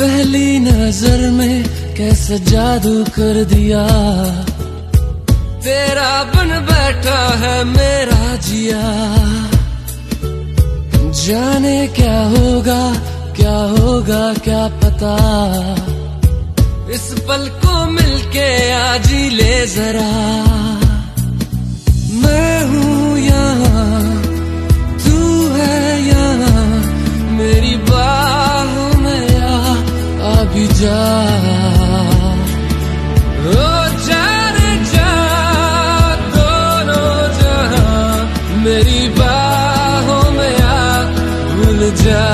पहली नज़र में कैसे जादू कर दिया। तेरा बन बैठा है मेरा जिया। जाने क्या होगा क्या होगा, क्या पता। इस पल को मिलके आज ले जरा। भी जा। ओ जाने जा दोनों जहाँ मेरी बाहों में आ भूल जा।